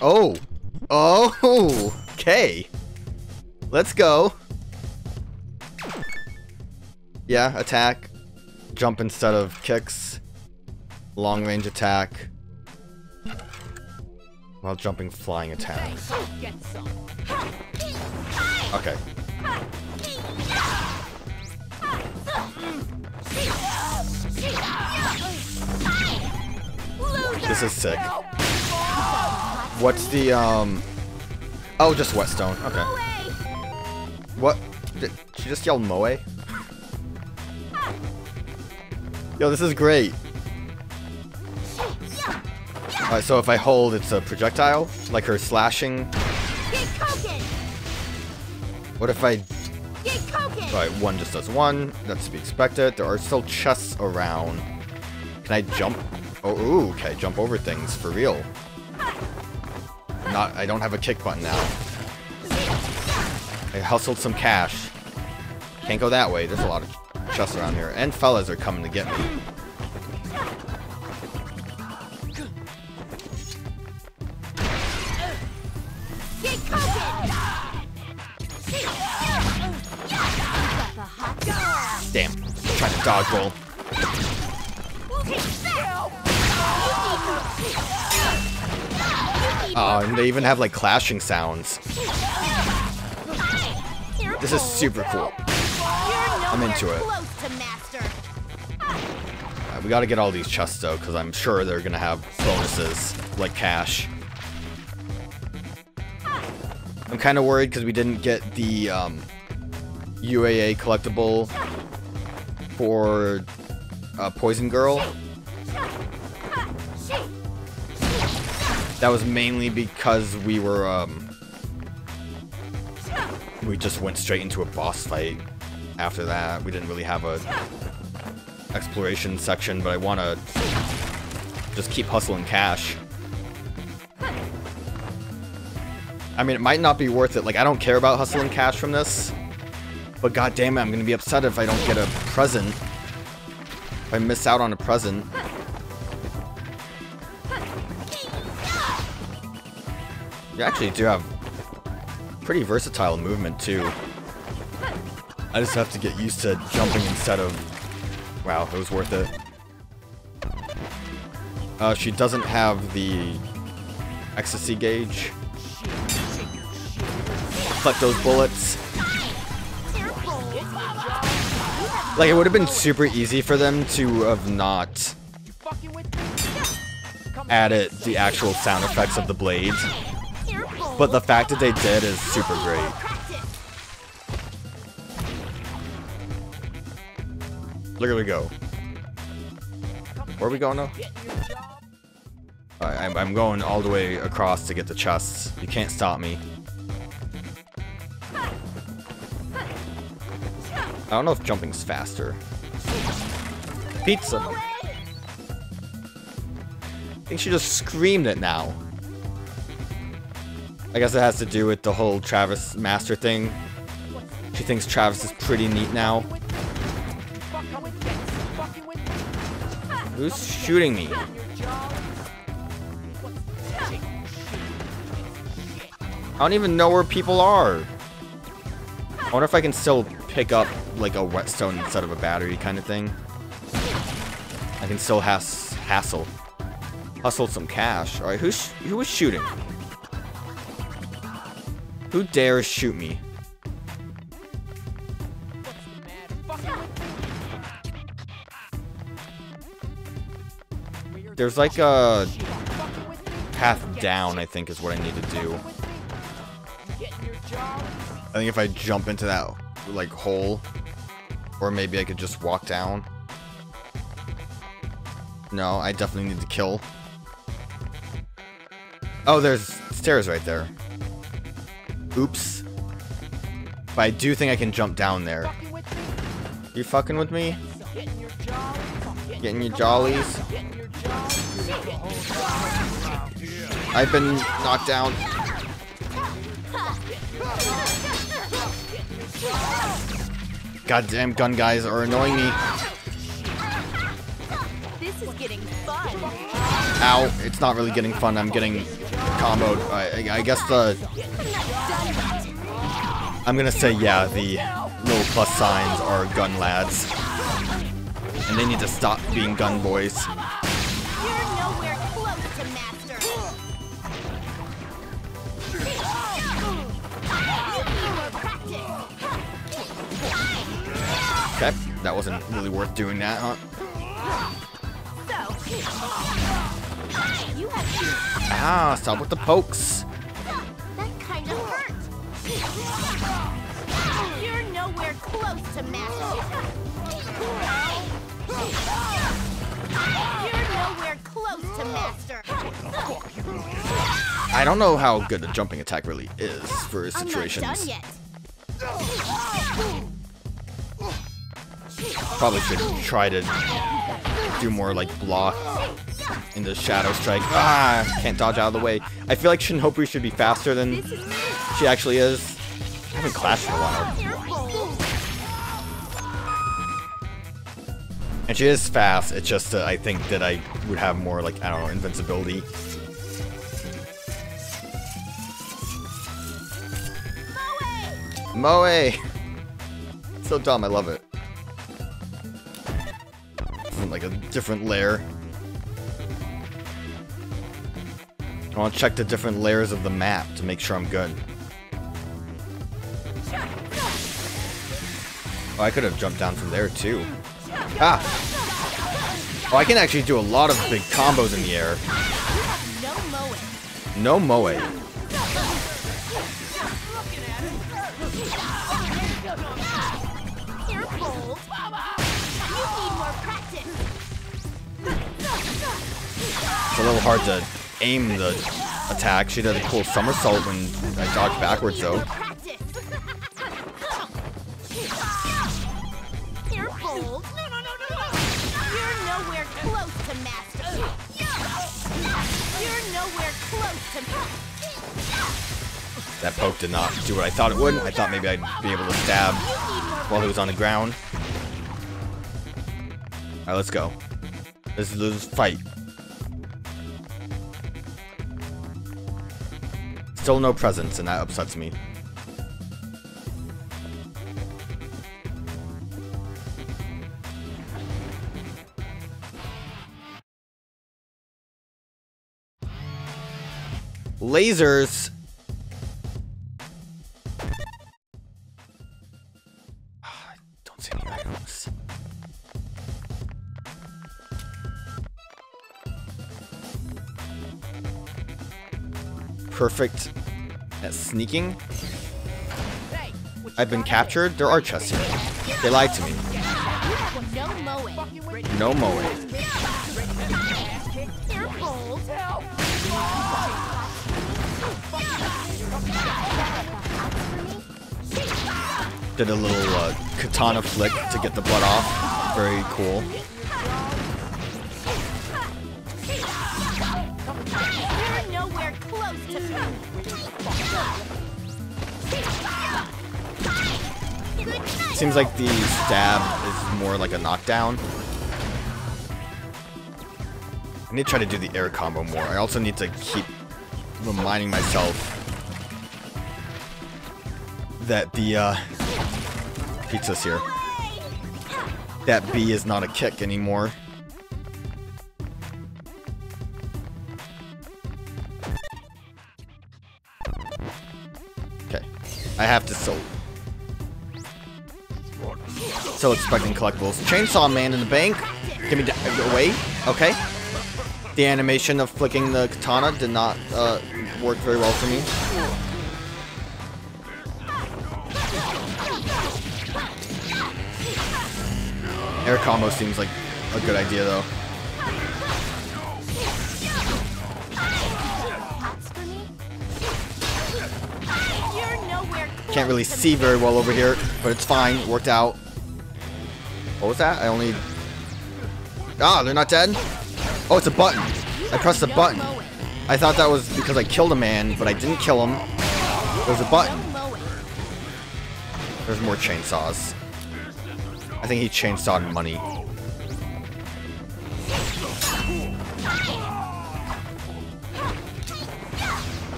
Oh! Oh! Okay. Let's go. Yeah, attack. Jump instead of kicks. Long range attack. While jumping flying attack. Okay. This is sick. What's the, um... Oh, just whetstone. Okay. What? Did she just yell Moe? Yo, this is great. Alright, so if I hold, it's a projectile? Like her slashing? What if I... Alright, one just does one. That's to be expected. There are still chests around. Can I jump? Oh, ooh, okay, jump over things, for real. Not, I don't have a kick button now. I hustled some cash. Can't go that way, there's a lot of chests around here. And fellas are coming to get me. Damn, trying to dodge roll. Oh, and they even have like clashing sounds. This is super cool. I'm into it. Uh, we gotta get all these chests though, because I'm sure they're gonna have bonuses, like cash. I'm kind of worried because we didn't get the um, UAA collectible for uh, Poison Girl. That was mainly because we were, um, we just went straight into a boss fight after that. We didn't really have a exploration section, but I want to just keep hustling cash. I mean, it might not be worth it. Like, I don't care about hustling cash from this. But god damn it, I'm gonna be upset if I don't get a present. If I miss out on a present. You actually do have pretty versatile movement too. I just have to get used to jumping instead of... Wow, it was worth it. Uh, she doesn't have the ecstasy gauge. Collect those bullets. Like, it would have been super easy for them to have not added the actual sound effects of the blades. But the fact that they did is super great. Look at we go. Where are we going now? I'm, I'm going all the way across to get the chests. You can't stop me. I don't know if jumping's faster. Pizza! I think she just screamed it now. I guess it has to do with the whole Travis Master thing. She thinks Travis is pretty neat now. Who's shooting me? I don't even know where people are. I wonder if I can still pick up like a whetstone instead of a battery kind of thing. I can still has hassle. Hustle some cash. Alright, who's who was shooting? Who dares shoot me? There's like a path down, I think is what I need to do. I think if I jump into that like hole, or maybe I could just walk down. No, I definitely need to kill. Oh, there's stairs right there. Oops. But I do think I can jump down there. You fucking with me? Getting your jollies? I've been knocked down. Goddamn gun guys are annoying me. This is getting fun. Ow, it's not really getting fun. I'm getting comboed. I, I guess the... I'm gonna say, yeah, the little plus signs are gun lads. And they need to stop being gun boys. Okay, that wasn't really worth doing that, huh? Ah, stop with the pokes. Close to master. You're nowhere close to master. I don't know how good a jumping attack really is for situations. I'm not done yet. Probably should try to do more like block in the Shadow Strike. Ah, can't dodge out of the way. I feel like Shinobu should be faster than she actually is. I haven't clashed in a while. And she is fast, it's just uh, I think that I would have more like, I don't know, invincibility. Moe! So dumb, I love it like a different layer. I want to check the different layers of the map to make sure I'm good. Oh, I could have jumped down from there too. Ah! Oh, I can actually do a lot of big combos in the air. No moe. It's a little hard to aim the attack. She did a cool somersault when I dodged backwards though. That poke did not do what I thought it would. I thought maybe I'd be able to stab while he was on the ground. Alright, let's go. Let's, let's fight. Still no presents, and that upsets me. Lasers perfect at sneaking. I've been captured. There are chests here. They lied to me. No moe. Did a little uh, katana flick to get the blood off. Very cool. Seems like the stab is more like a knockdown. I need to try to do the air combo more. I also need to keep reminding myself that the uh, pizza's here. That B is not a kick anymore. Okay. I have to so Still expecting collectibles. Chainsaw Man in the bank. Give me away. Okay. The animation of flicking the katana did not uh, work very well for me. Air combo seems like a good idea though. Can't really see very well over here, but it's fine. Worked out. What was that? I only... Ah, they're not dead? Oh, it's a button. I pressed the button. I thought that was because I killed a man, but I didn't kill him. There's a button. There's more chainsaws. I think he chainsawed money.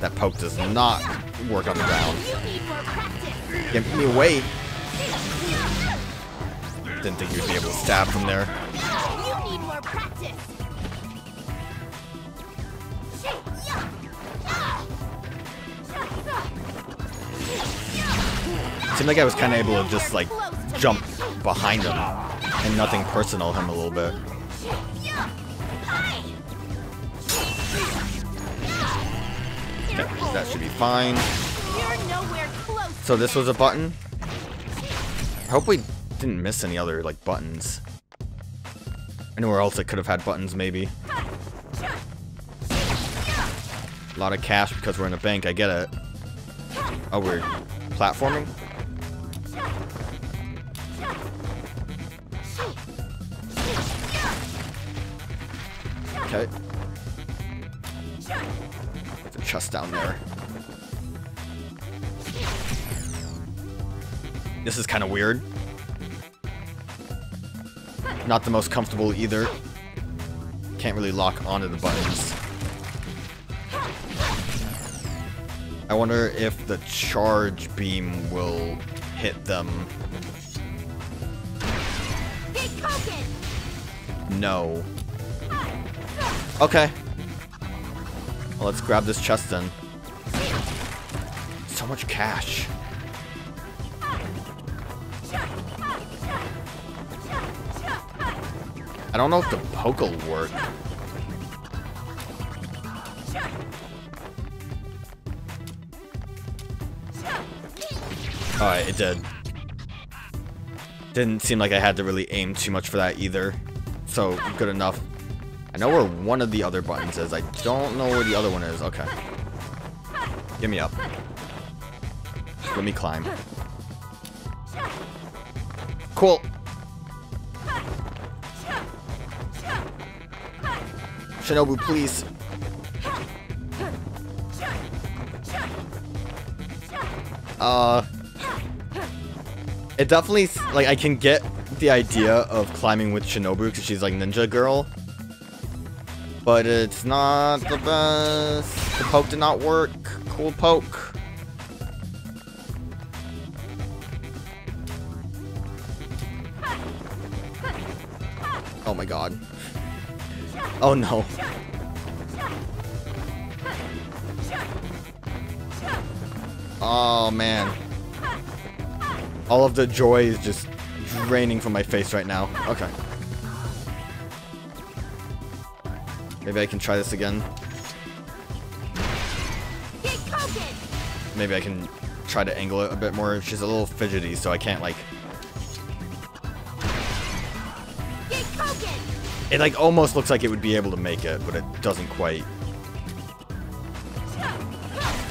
That poke does not work on the ground. Get me away. Didn't think you'd be able to stab from there. Seemed like I was kind of able to just like jump behind him and nothing personal him a little bit. Okay, that should be fine. So this was a button? I hope we didn't miss any other like buttons. Anywhere else that could have had buttons maybe. A lot of cash because we're in a bank, I get it. Oh, we're platforming? Okay. The chest down there. This is kind of weird. Not the most comfortable either. Can't really lock onto the buttons. I wonder if the charge beam will hit them. No. Okay. Well, let's grab this chest then. So much cash. I don't know if the poke will work. Alright, it did. Didn't seem like I had to really aim too much for that either. So, good enough. I know where one of the other buttons is. I don't know where the other one is. Okay. Get me up. Let me climb. Cool. Shinobu, please. Uh, it definitely like I can get the idea of climbing with Shinobu because she's like ninja girl, but it's not the best. The poke did not work. Cool poke. Oh my god. Oh no. Oh man. All of the joy is just draining from my face right now. Okay. Maybe I can try this again. Maybe I can try to angle it a bit more. She's a little fidgety, so I can't like... It like almost looks like it would be able to make it, but it doesn't quite.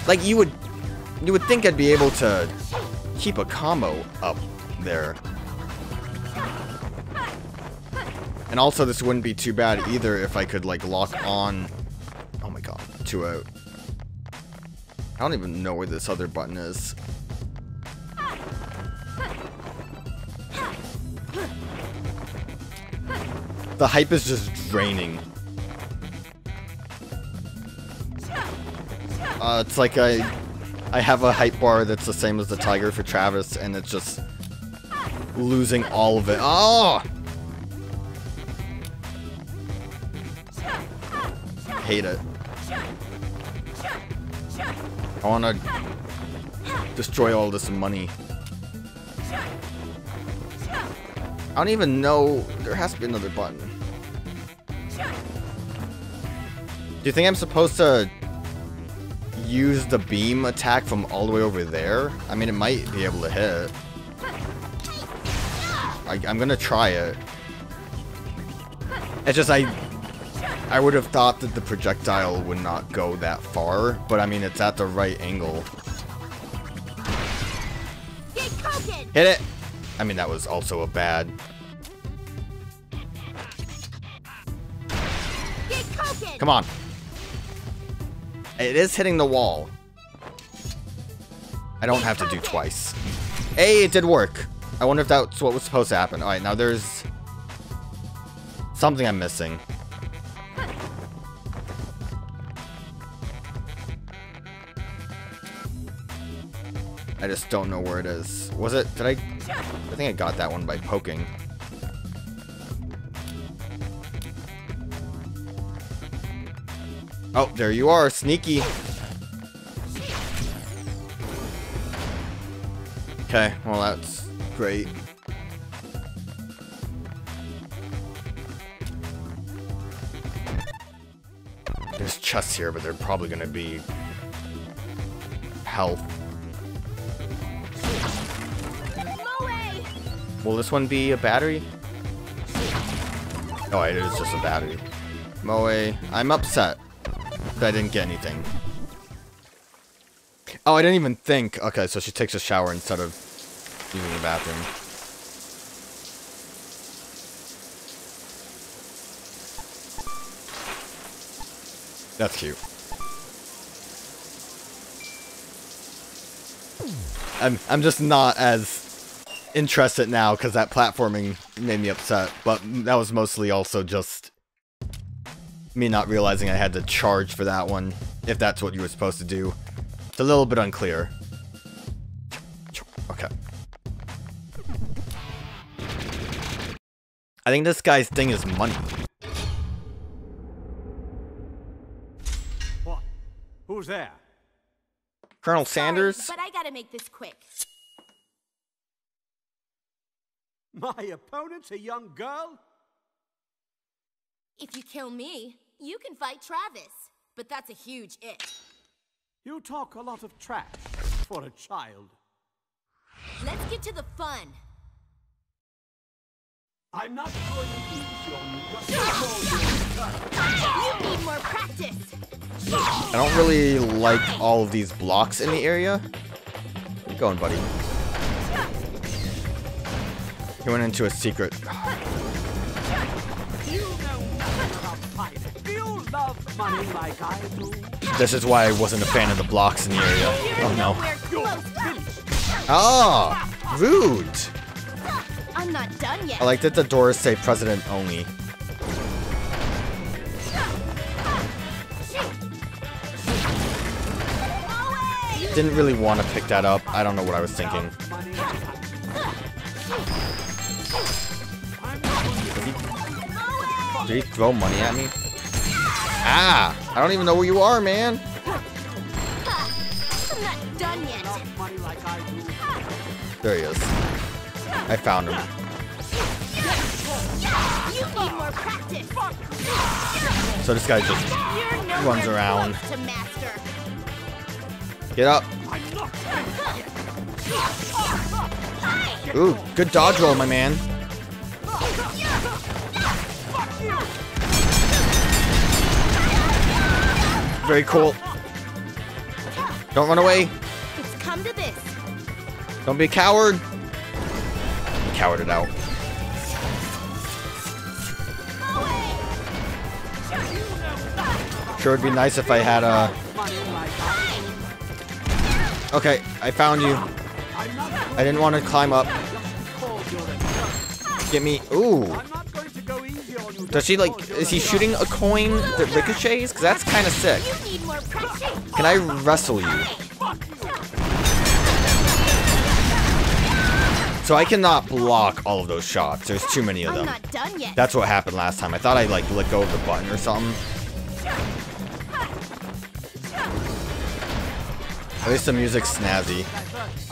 Like you would, you would think I'd be able to keep a combo up there. And also this wouldn't be too bad either if I could like lock on, oh my god, to a, I don't even know where this other button is. The hype is just draining. Uh, it's like I, I have a hype bar that's the same as the tiger for Travis, and it's just losing all of it. Oh! Hate it. I want to destroy all this money. I don't even know. There has to be another button. Do you think I'm supposed to use the beam attack from all the way over there? I mean, it might be able to hit. I, I'm gonna try it. It's just I, I would have thought that the projectile would not go that far, but I mean, it's at the right angle. Hit it! I mean, that was also a bad... Come on. It is hitting the wall. I don't have to do twice. Hey, it did work. I wonder if that's what was supposed to happen. Alright, now there's... Something I'm missing. I just don't know where it is. Was it? Did I? I think I got that one by poking. Oh, there you are, sneaky. Okay, well that's great. There's chests here, but they're probably gonna be health. Will this one be a battery? Oh, it is just a battery. Moe, I'm upset that I didn't get anything. Oh, I didn't even think. Okay, so she takes a shower instead of using the bathroom. That's cute. I'm I'm just not as interested now because that platforming made me upset, but that was mostly also just me not realizing I had to charge for that one, if that's what you were supposed to do. It's a little bit unclear. Okay. I think this guy's thing is money. What? Who's there? Colonel Sorry, Sanders? but I gotta make this quick. My opponent's a young girl? If you kill me, you can fight Travis. But that's a huge if. You talk a lot of trash for a child. Let's get to the fun. I'm not going to ease on you just because you're You need more practice. I don't really like all of these blocks in the area. Where you going, buddy? He went into a secret. You know nothing about fighting. Do you love money like This is why I wasn't a fan of the blocks in the area. Oh no. Ah! Rude! I'm not done yet. I like that the doors say president only. Didn't really want to pick that up. I don't know what I was thinking. Did he throw money at me? Ah! I don't even know where you are, man! I'm not done yet. There he is. I found him. So this guy just Runs around. get up. Ooh, good dodge roll, my man. Very cool. Don't run away. It's come to this. Don't be a coward. He it out. Sure would be nice if I had a... money like I Okay, I found you. I'm not going I didn't want to climb up. because you're a jerk. Get me... Ooh. Does she like... Is he shooting a coin that ricochets? Because that's kind of sick. You need more practice. Can I wrestle you? So I cannot block all of those shots. There's too many of them. not done yet. That's what happened last time. I thought I like let go of the button or something. At least the music's snazzy.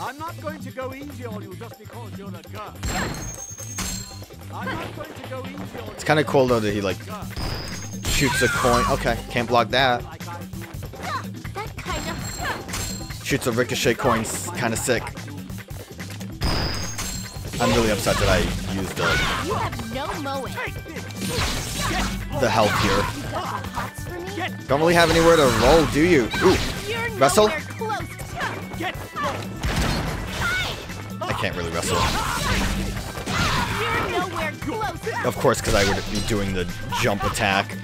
I'm not going to go easy on you just because you're a girl. It's kind of cool though that he like shoots a coin. Okay, can't block that. Shoots a ricochet coin. Kind of sick. I'm really upset that I used the the health here. Don't really have anywhere to roll, do you? Ooh, Wrestle? I can't really wrestle. You're nowhere close. Of course, because I would be doing the jump attack.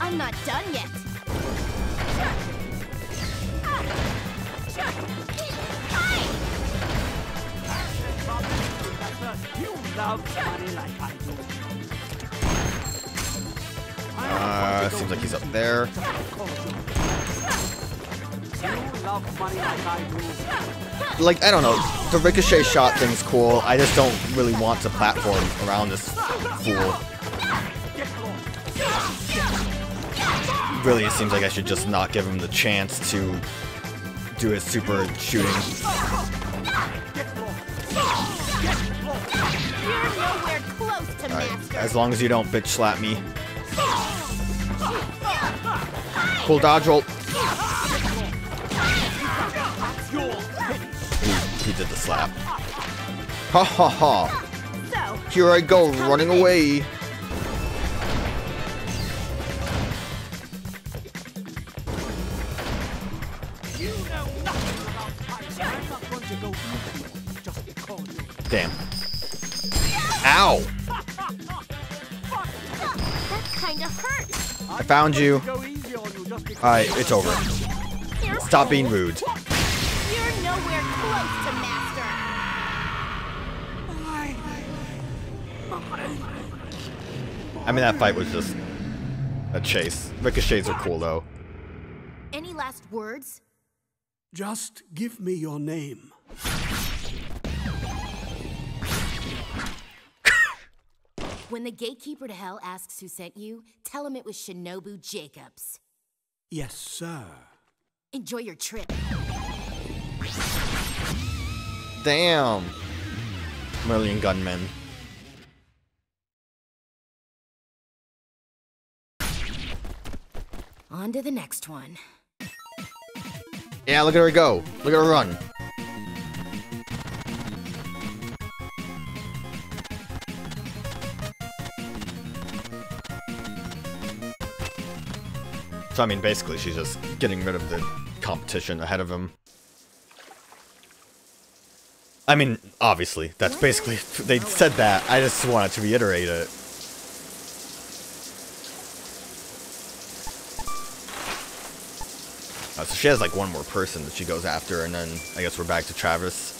I'm not done yet. You love money like I do. Uh, seems like he's up there. Like I don't know, the ricochet shot thing's cool. I just don't really want to platform around this fool. Really, it seems like I should just not give him the chance to do his super shooting. As long as you don't bitch slap me. Cool dodge roll. Did the slap. Ha ha ha. Here I go, running away. You know nothing about fights. I'm not going to go easy on you just because you're Damn. Ow! that kinda hurt. I found you. go easy on you just because Alright, it's over. Stop being rude. I mean, that fight was just a chase. Ricochets are cool, though. Any last words? Just give me your name. When the gatekeeper to hell asks who sent you, tell him it was Shinobu Jacobs. Yes, sir. Enjoy your trip. Damn. Million Gunman. On to the next one. Yeah, look at her go. Look at her run. So, I mean, basically, she's just getting rid of the competition ahead of him. I mean, obviously, that's basically, they said that. I just wanted to reiterate it. Uh, so she has like one more person that she goes after, and then I guess we're back to Travis.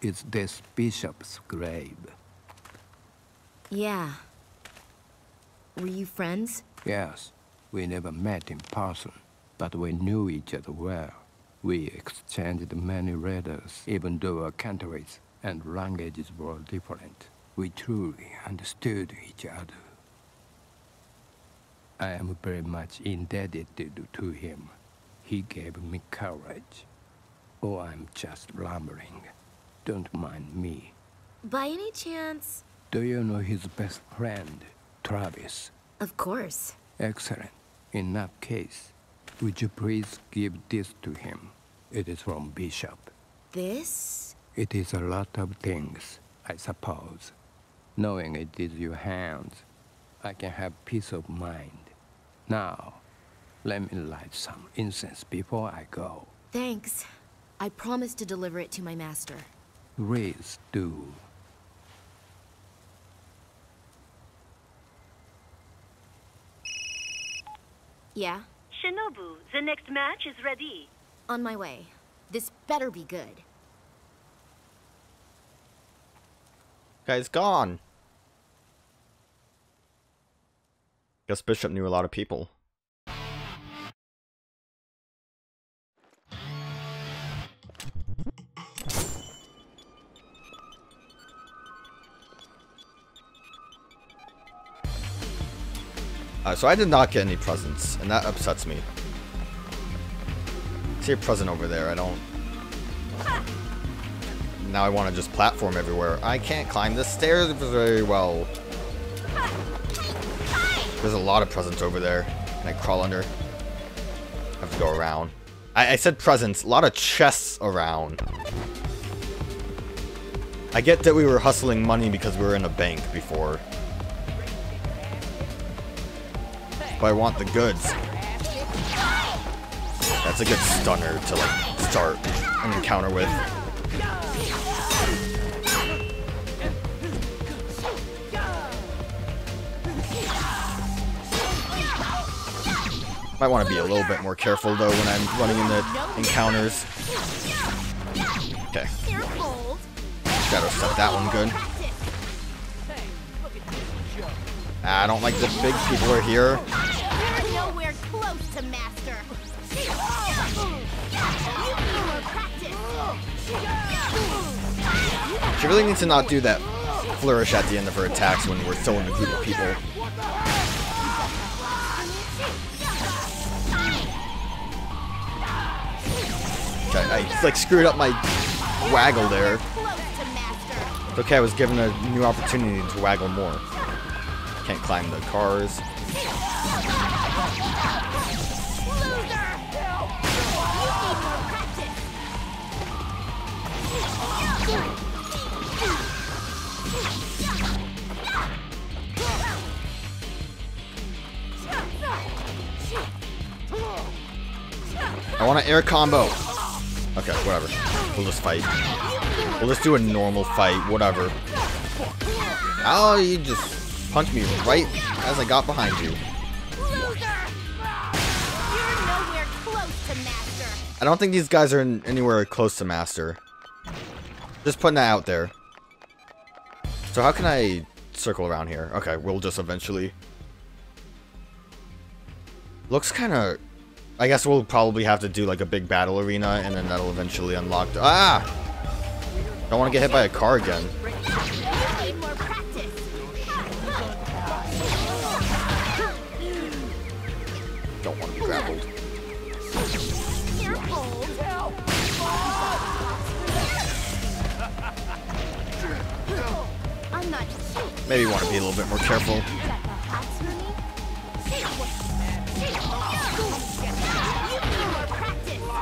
It's this bishop's grave. Yeah. Were you friends? Yes, we never met in person, but we knew each other well. We exchanged many letters, even though our countries and languages were different. We truly understood each other. I am very much indebted to, him. He gave me courage. Oh, I'm just rambling. Don't mind me. By any chance? Do you know his best friend, Travis? Of course. Excellent. In that case, would you please give this to him? It is from Bishop. This? It is a lot of things, I suppose. Knowing it is your hands, I can have peace of mind. Now, let me light some incense before I go. Thanks. I promise to deliver it to my master. Please do. Yeah? Shinobu, the next match is ready. On my way. This better be good. Guy's gone. Guess Bishop knew a lot of people. Uh, so I did not get any presents, and that upsets me. See a present over there, I don't... Now I want to just platform everywhere. I can't climb the stairs very well. There's a lot of presents over there. Can I crawl under? I have to go around. I, I said presents. A lot of chests around. I get that we were hustling money because we were in a bank before. But I want the goods. That's a good stunner to like start an encounter with. Might want to be a little bit more careful though when I'm running into encounters. Okay. Shadow set that one good. Ah, I don't like the big people are here. She really needs to not do that flourish at the end of her attacks when we're in a group of people. Okay, I like screwed up my waggle there. It's okay, I was given a new opportunity to waggle more. Can't climb the cars. I want an air combo. Okay, whatever. We'll just fight. We'll just do a normal fight, whatever. Oh, you just punched me right as I got behind you. I don't think these guys are anywhere close to master. Just putting that out there. So how can I circle around here? Okay, we'll just eventually... Looks kind of... I guess we'll probably have to do like a big battle arena and then that'll eventually unlock... Ah! Don't want to get hit by a car again. You need more practice. Don't want to be grappled. Careful. I'm not cute. Maybe want to be a little bit more careful.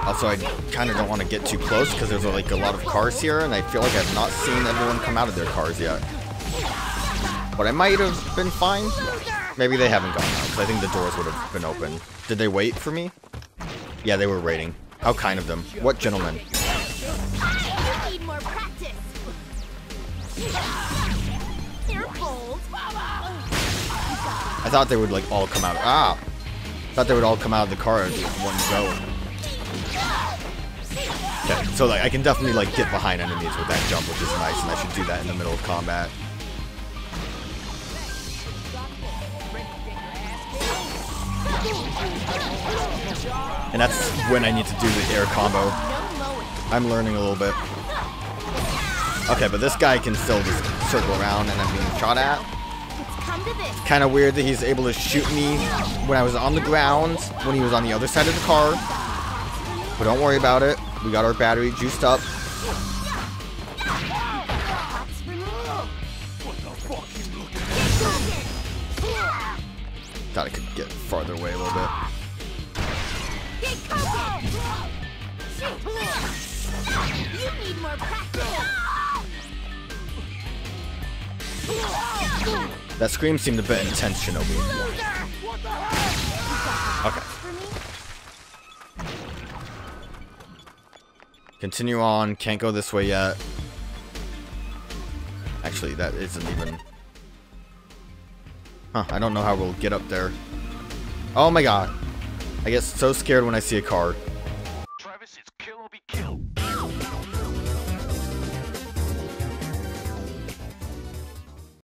Also, I kind of don't want to get too close because there's like a lot of cars here, and I feel like I've not seen everyone come out of their cars yet. But I might have been fine. Maybe they haven't gone out, because I think the doors would have been open. Did they wait for me? Yeah, they were waiting. How kind of them. What gentlemen. I thought they would like all come out. Ah! I thought they would all come out of the car in one go. Okay, so like I can definitely like get behind enemies with that jump, which is nice, and I should do that in the middle of combat. And that's when I need to do the air combo. I'm learning a little bit. Okay, but this guy can still just circle around and I'm being shot at. Kind of weird that he's able to shoot me when I was on the ground, when he was on the other side of the car. But don't worry about it. We got our battery juiced up. Thought I could get farther away a little bit. That scream seemed a bit intense, Shinobi. Continue on. Can't go this way yet. Actually, that isn't even... Huh, I don't know how we'll get up there. Oh my god. I get so scared when I see a car.